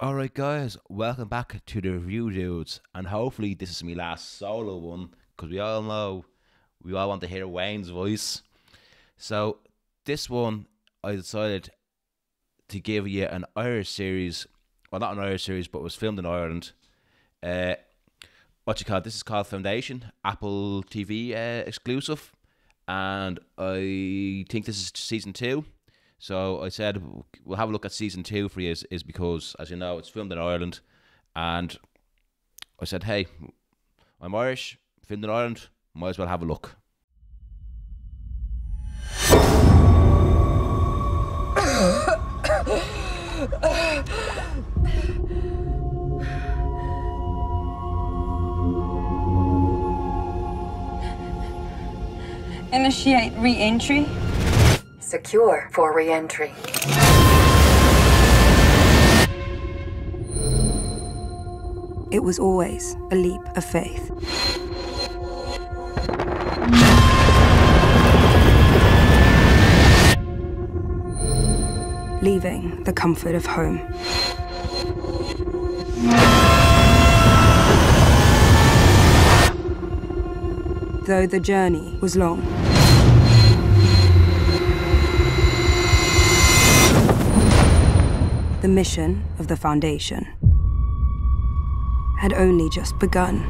Alright, guys, welcome back to the Review Dudes, and hopefully, this is my last solo one because we all know we all want to hear Wayne's voice. So, this one, I decided to give you an Irish series. Well, not an Irish series, but was filmed in Ireland. Uh, what you call? This is called Foundation, Apple TV uh, exclusive, and I think this is season two. So I said we'll have a look at season two for you, is, is because, as you know, it's filmed in Ireland, and I said, hey, I'm Irish, filmed in Ireland, might as well have a look. Initiate re-entry. Secure for re-entry. It was always a leap of faith. Leaving the comfort of home. Though the journey was long. Mission of the Foundation had only just begun.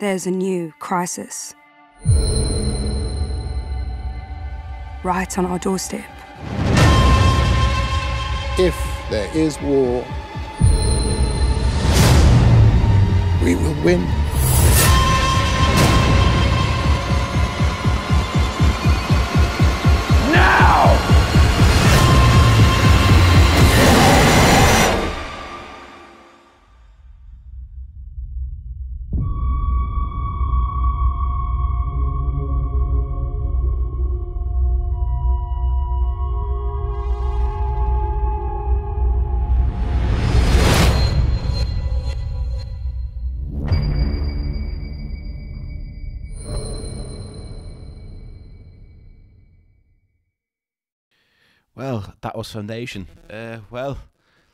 There's a new crisis. Right on our doorstep. If there is war, we will win. Well, that was Foundation. Uh, well,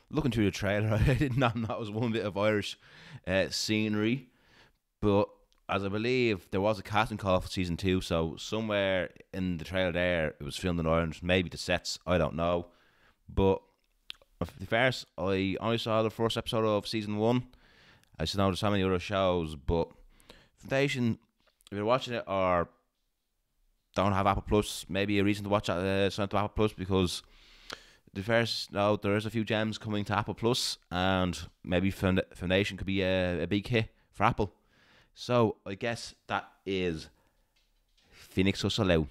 looking through the trailer, I did not know that was one bit of Irish uh, scenery, but as I believe there was a casting call for season two, so somewhere in the trailer there it was filmed in Ireland. Maybe the sets, I don't know. But the first, I only saw the first episode of season one. I just know there's so many other shows, but Foundation, if you're watching it or don't have Apple Plus, maybe a reason to watch uh, up to Apple Plus because the first no, there is a few gems coming to Apple Plus, and maybe Found- Foundation could be a, a big hit for Apple. So I guess that is Phoenix Hustle out.